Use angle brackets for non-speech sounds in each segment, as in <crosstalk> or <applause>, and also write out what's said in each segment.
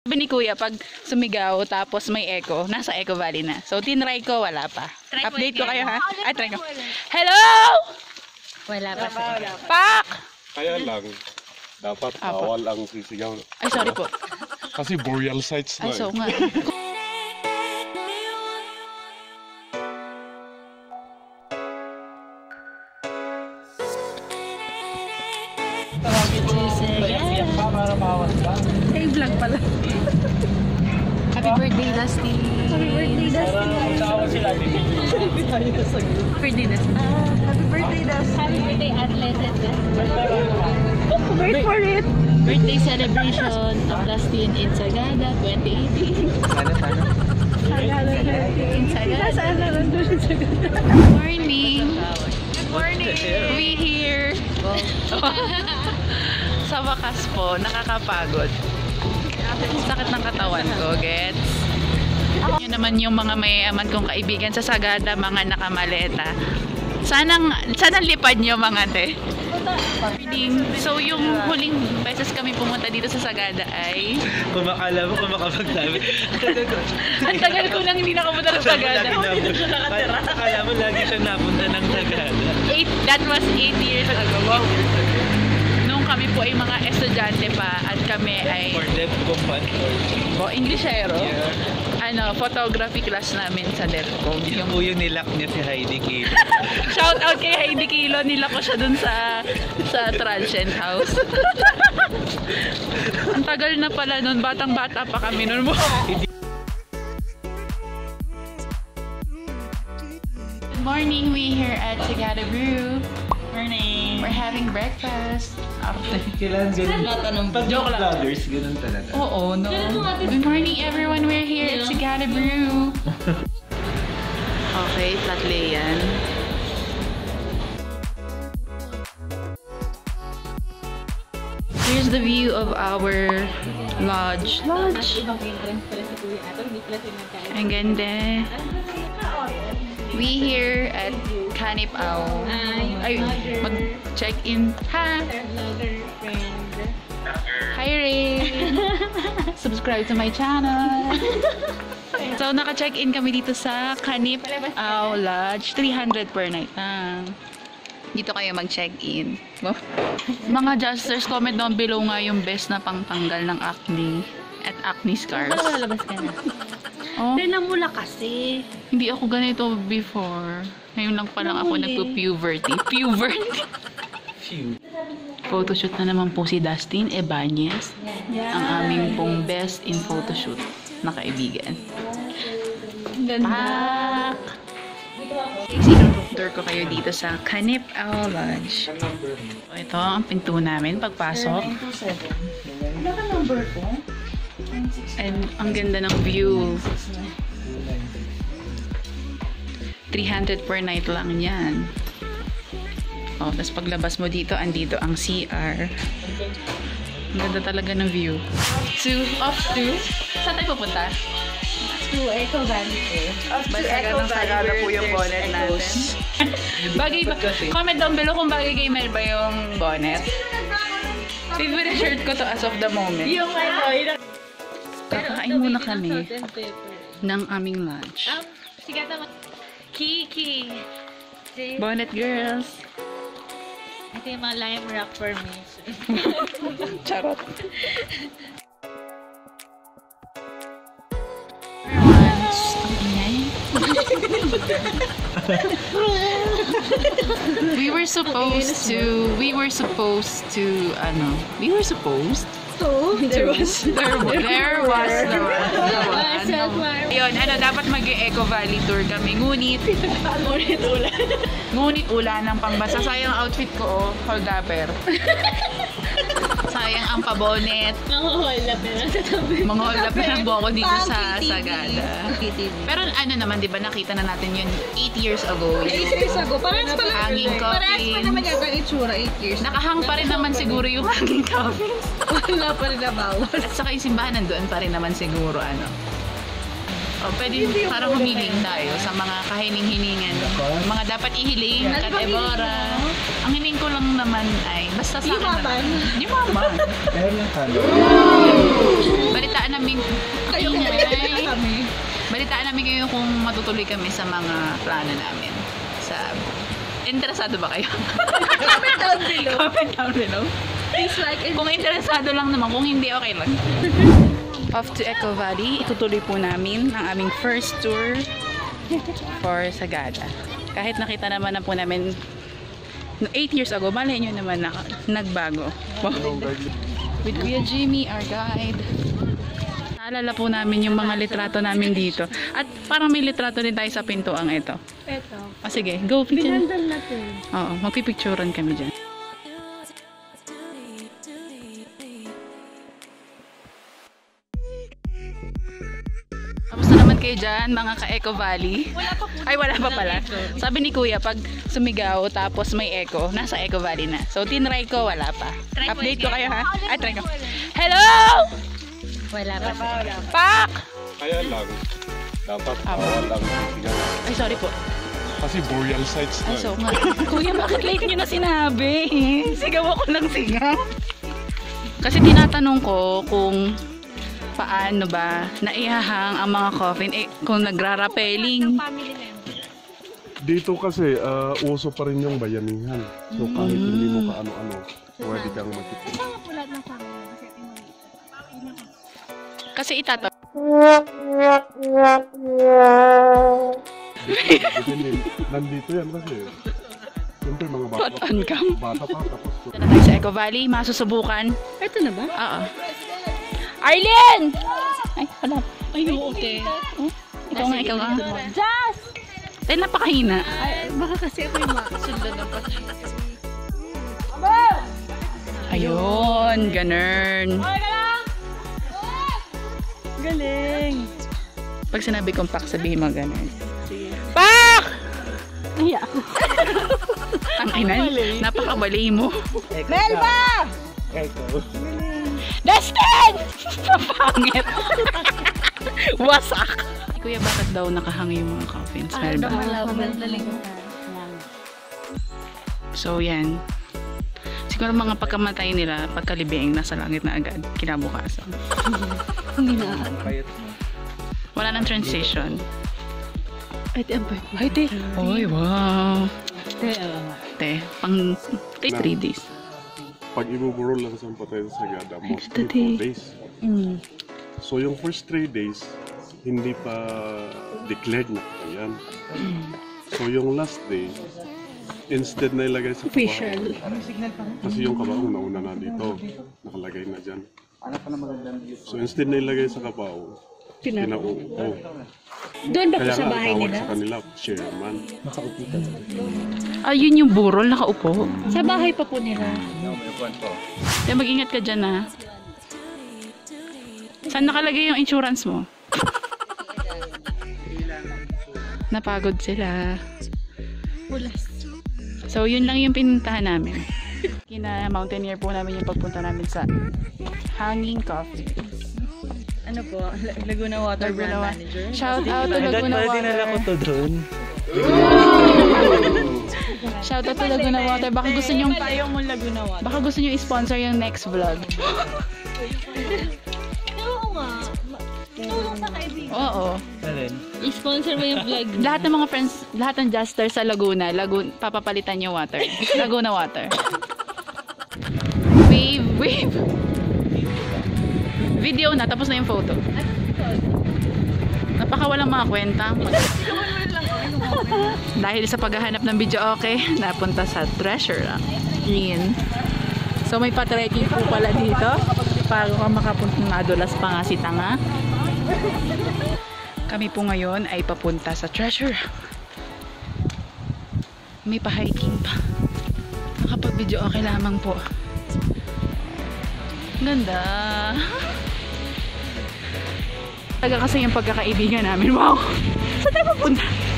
Sabi ni Kuya, pag sumigaw tapos may echo, nasa Echo Valley na. So, tinry ko, wala pa. Try Update ko again. kayo, ha? Ay, try ko. Hello! Wala pa sir. Pak! Kaya lang, dapat Apa? bawal ang sisigaw. Ay, sorry po. Kasi burial sites Ay, na so eh. nga. Hey, vlog pala. Happy birthday, Dusty. Happy birthday, Dusty. birthday, Dusty. Happy birthday, Athlete. Wait for it. Birthday celebration of Lastin in Sagada 2018. In Sagada. Morning. Good morning. We here. <laughs> Sa wakas po, nakakapagod. Sakit ng katawan ko, gets? Yun naman yung mga mayayaman kong kaibigan sa Sagada, mga nakamaleta. Sanang, sanang lipad nyo mga te. So yung huling beses kami pumunta dito sa Sagada ay Kung makala mo, kung makapagsabi. ang tagal ko nang hindi nakapunta sa Sagada. Akala mo lagi siya napunta ng Sagada. Eight, that was eight years ago. Kami po ay mga estudyante pa at kami ay For them, companion. oh, Englishero. Yeah. Ano, photography class namin sa Delcom. Yung Yung po yung nilak niya si Heidi Kim. <laughs> shout out kay Heidi Kilo, nila ko siya dun sa sa Transient House. <laughs> Ang tagal na pala nun, batang-bata pa kami nun. Good morning, we here at Sagada Brew. Morning. We're having breakfast. After Kailan ganun? Pag Joke lang. vloggers, ganun talaga. Oo, no. Good morning everyone, we're here at Sagada Brew. <laughs> okay, flatle yan. Here's the view of our lodge. Lodge. Ang ganda. We here at Kanipao. Ay, mag-check-in. Ha! Hi, Ray! <laughs> Subscribe to my channel. <laughs> so, naka-check-in kami dito sa Kanip Ao Lodge. 300 per night lang. Dito kayo mag-check-in. <laughs> Mga Justers, comment down below nga yung best na pangtanggal ng acne at acne scars. Lalabas ka na. Oh, Tinamula kasi. hindi ako ganito before. Ngayon lang pa lang ako Nahuli. nagpo-puberty. <laughs> Puberty! Photoshoot na naman po si Dustin Ebanez. Ang aming pong best in photoshoot na kaibigan. Pak! Sinuruktor ko kayo dito sa Kanip Owl Lodge. Ito ang pinto namin pagpasok. And ang ganda ng view. 300 per night lang yan. Oh, tapos paglabas mo dito, andito ang CR. Ang ganda talaga ng view. To, off to, saan tayo pupunta? To Echo Valley po. Basta ganang sagada po yung bonnet natin. <laughs> bagay ba? Comment down below kung bagay kay Mel ba yung bonnet. Favorite shirt ko to as of the moment. Yung ano, yung... Kakain muna kami ng aming lunch. Um, sigat naman. Kiki. Si- Bonnet girls. Ito yung mga lime rock for me. <laughs> Charot. We were supposed to, we were supposed to, ano, we were supposed So, there was... There, there was naman. naman. Self-harm. Ayun, ano, dapat mag-Eco Valley Tour kami. Ngunit, Ngunit ulan. ngunit ulan ng pangbasa. Sayang outfit ko, oh. Hold upper. <laughs> Sayang ang pabonet. Nanguhold <laughs> up na lang sa tabi. Mga hold up na lang po ako dito sa PTV. Sagada. Pero ano naman, di ba, nakita na natin yun 8 years ago. Yung years ago. Parehas pa lang. hanging Parehas pa coffin. naman yata ang itsura, 8 years. Nakahang pa rin naman siguro yung hanging coffins. <laughs> Wala pa rin na bawal. At saka yung simbahan nandoon pa rin naman siguro, ano. O, pwede parang humiling tayo sa mga kahiling-hilingan. Mga dapat ihiling, katebora. Ang hiling ko lang naman ay, basta sa akin naman. Yumaman. Balitaan namin, Kayo kami. Balitaan namin kayo kung matutuloy kami sa mga plano namin. Sa Interesado ba kayo? Comment down below. Comment down below. Please like and Kung interesado lang naman, kung hindi, okay lang. Off to Echo Valley, itutuloy po namin ang aming first tour for Sagada. Kahit nakita naman na po namin 8 years ago, malay nyo naman na nagbago. With Kuya Jimmy, our guide. Naalala po namin yung mga litrato namin dito. At parang may litrato din tayo sa pintuang ito. Eto. Ah, sige, go picture. Pinandal natin. Oo, magpipicturean kami dyan. Kayo dyan, mga ka-Eco Valley? Wala pa Ay, wala pa pala. Sabi ni Kuya, pag sumigaw tapos may echo, nasa Eco Valley na. So, tinry ko, wala pa. Update ko kayo, ha? Ay, try ko. Hello! Wala pa. Pak! Kaya lang, dapat Ah. bawal lang sisigaw. Ay, sorry po. Kasi burial sites na. Ay, so nga. <laughs> Kuya, bakit late nyo na sinabi? Sigaw ako ng sigaw. Kasi tinatanong ko kung paano ba naihahang ang mga coffin eh, kung nagrarapeling. Dito kasi, ah, uso pa rin yung bayanihan. So kahit hindi mo ka ano-ano, pwede kang makikita. Kasi itata nandito yan kasi. Siyempre mga bata, Patan ka. bata pa, tapos sa Eco Valley, masusubukan. Ito na ba? Oo. Arlene! Ay, wala. Ay, okay. Ikaw nga, ikaw nga. Jazz! Ay, napakahina. Ay, baka kasi ako yung masundan ng patay. Ayun, ganun. Galing. Pag sinabi kong pak, sabihin mo ganun. Pak! Ay, ako. Ang inan, napakabali mo. Melba! Dustin! Napangit. Wasak. Kuya, bakit daw nakahangi yung mga coffins? Meron ba? So, yan. Siguro mga pagkamatay nila, pagkalibing, nasa langit na agad, kinabukasan. <laughs> Hindi na. Wala nang transition. Ay, di, ampay. Ay, di. Oy, wow. Te, pang, te, 3 days. Pag ibuburol lang sa patay sa Sagada, mostly Today. 4 days. Mm. So yung first 3 days, hindi pa declared na yan. So yung last day, instead na ilagay sa Official. kabaong. Kasi yung kabaong nauna na dito. Nakalagay na dyan. So instead na ilagay sa kabaong, pinauupo. Doon ba po Kaya sa nga, bahay tawag nila? sa kanila, chairman. Ayun yung burol, nakaupo. Sa bahay pa po nila. Kaya mag-ingat ka dyan, ha? Saan nakalagay yung insurance mo? Napagod sila. So, yun lang yung pinuntahan namin. Kina mountaineer po namin yung pagpunta namin sa Hanging Coffee. Ano po? Laguna Water Laguna Brand Wa- Manager. Shout out to Laguna Pwede dinala ko Water. to doon. Shout out to Laguna Water. Baka gusto nyo Ayaw mo Laguna Water. baka gusto nyo i-sponsor yung next vlog. <laughs> Oo nga. Tulong sa kaibigan. Oo. Alin? I-sponsor mo yung vlog. Lahat ng mga friends, lahat ng Juster sa Laguna, Lagun papapalitan yung water. Laguna water. Wave, wave. Video na, tapos na yung photo. Napaka walang mga kwenta. Dahil sa paghahanap ng video okay, napunta sa treasure. Green. So may pa-trekking po pala dito. Para ka makapunta madulas pa nga si Tanga. Kami po ngayon ay papunta sa treasure. May pa-hiking pa. Nakapag-video okay lamang po. Ganda. Taga kasi yung pagkakaibigan namin. Wow! Saan tayo papunta?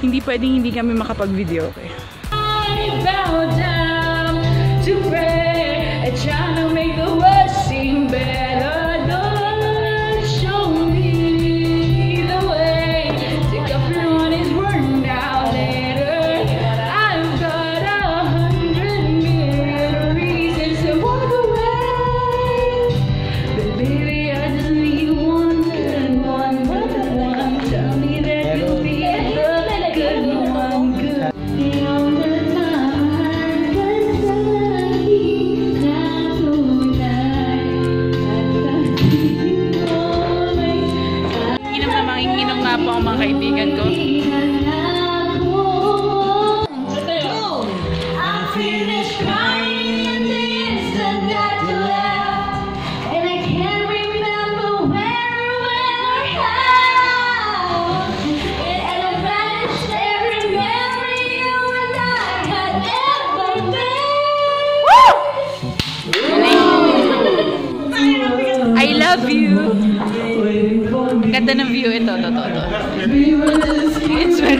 Hindi pwedeng hindi kami makapag-video okay. Ganda ng view ito. Ito, ito, ito. It's when